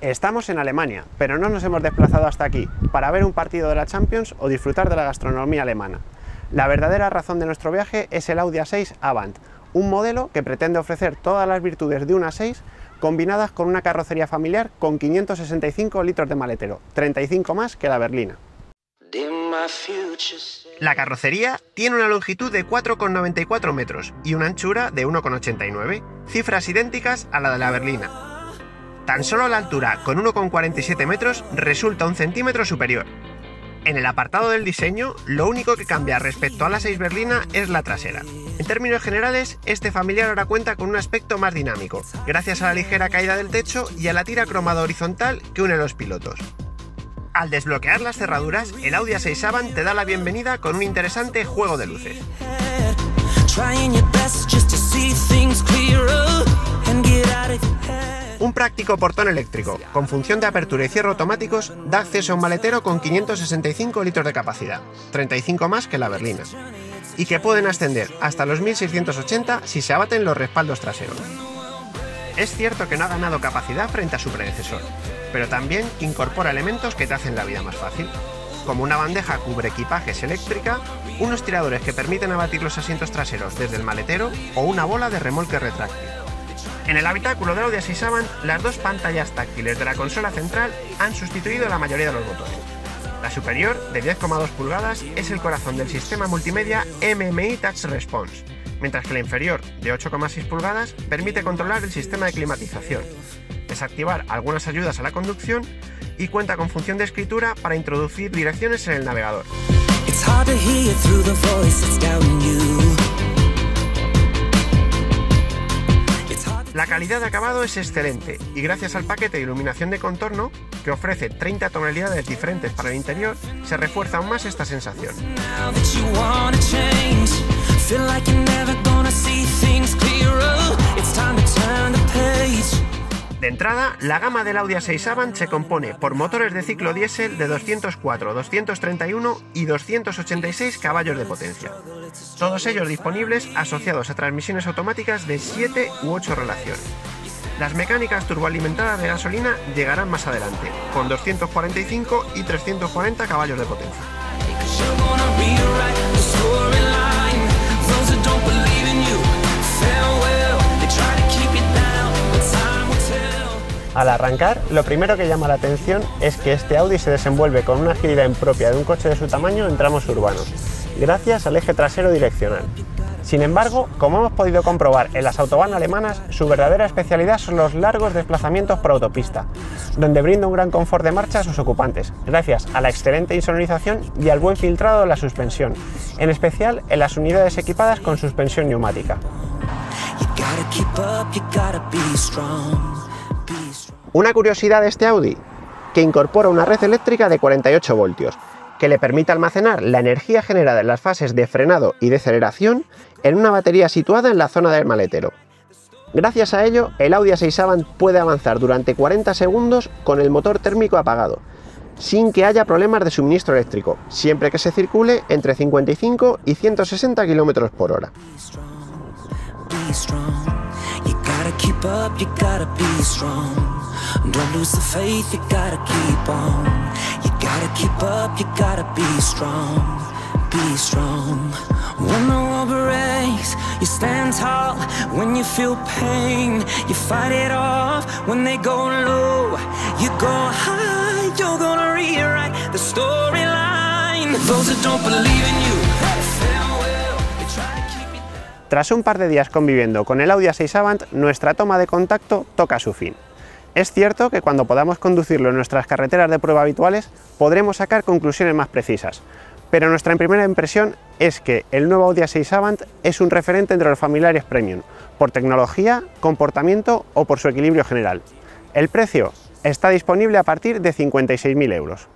Estamos en Alemania, pero no nos hemos desplazado hasta aquí para ver un partido de la Champions o disfrutar de la gastronomía alemana. La verdadera razón de nuestro viaje es el Audi A6 Avant, un modelo que pretende ofrecer todas las virtudes de un A6 combinadas con una carrocería familiar con 565 litros de maletero, 35 más que la berlina. La carrocería tiene una longitud de 4,94 metros y una anchura de 1,89, cifras idénticas a la de la berlina. Tan solo la altura, con 1,47 metros, resulta un centímetro superior. En el apartado del diseño, lo único que cambia respecto a la 6 berlina es la trasera. En términos generales, este familiar ahora cuenta con un aspecto más dinámico, gracias a la ligera caída del techo y a la tira cromada horizontal que une los pilotos. Al desbloquear las cerraduras, el Audi A6 Avant te da la bienvenida con un interesante juego de luces. Un práctico portón eléctrico, con función de apertura y cierre automáticos, da acceso a un maletero con 565 litros de capacidad, 35 más que la berlina, y que pueden ascender hasta los 1680 si se abaten los respaldos traseros. Es cierto que no ha ganado capacidad frente a su predecesor, pero también incorpora elementos que te hacen la vida más fácil, como una bandeja cubre equipajes eléctrica, unos tiradores que permiten abatir los asientos traseros desde el maletero o una bola de remolque retráctil. En el habitáculo de Audi A6 Avant, las dos pantallas táctiles de la consola central han sustituido la mayoría de los botones. La superior, de 10,2 pulgadas, es el corazón del sistema multimedia MMI Touch Response, mientras que la inferior, de 8,6 pulgadas, permite controlar el sistema de climatización, desactivar algunas ayudas a la conducción y cuenta con función de escritura para introducir direcciones en el navegador. La calidad de acabado es excelente y gracias al paquete de iluminación de contorno, que ofrece 30 tonalidades diferentes para el interior, se refuerza aún más esta sensación. Entrada, la gama del Audi A6 Avant se compone por motores de ciclo diésel de 204, 231 y 286 caballos de potencia. Todos ellos disponibles asociados a transmisiones automáticas de 7 u 8 relaciones. Las mecánicas turboalimentadas de gasolina llegarán más adelante, con 245 y 340 caballos de potencia. Al arrancar, lo primero que llama la atención es que este Audi se desenvuelve con una agilidad impropia de un coche de su tamaño en tramos urbanos, gracias al eje trasero direccional. Sin embargo, como hemos podido comprobar en las autobahn alemanas, su verdadera especialidad son los largos desplazamientos por autopista, donde brinda un gran confort de marcha a sus ocupantes, gracias a la excelente insonorización y al buen filtrado de la suspensión, en especial en las unidades equipadas con suspensión neumática. Una curiosidad de este Audi, que incorpora una red eléctrica de 48 voltios, que le permite almacenar la energía generada en las fases de frenado y deceleración en una batería situada en la zona del maletero. Gracias a ello, el Audi A6 Avant puede avanzar durante 40 segundos con el motor térmico apagado, sin que haya problemas de suministro eléctrico, siempre que se circule entre 55 y 160 km por hora. Don't lose the faith, you gotta keep on. You gotta keep up, you gotta be strong. Be strong. When the world breaks, you stand tall. When you feel pain, you fight it off. When they go low, you go high. You're gonna rewrite the storyline. Those that don't believe in you. Tras un par de días conviviendo con el Audi A6 Avant, nuestra toma de contacto toca su fin. Es cierto que cuando podamos conducirlo en nuestras carreteras de prueba habituales podremos sacar conclusiones más precisas, pero nuestra primera impresión es que el nuevo Audi A6 Avant es un referente entre los familiares premium, por tecnología, comportamiento o por su equilibrio general. El precio está disponible a partir de 56.000 euros.